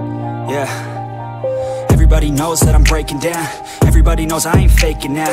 Yeah. Everybody knows that I'm breaking down Everybody knows I ain't faking now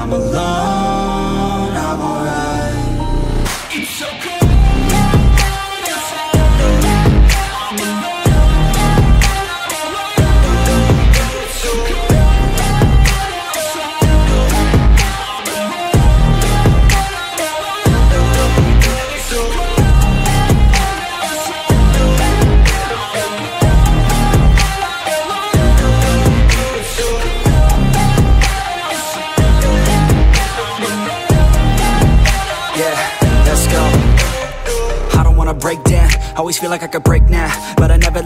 I'm alone, I'm alright let's I break down. Always feel like I could break now But I never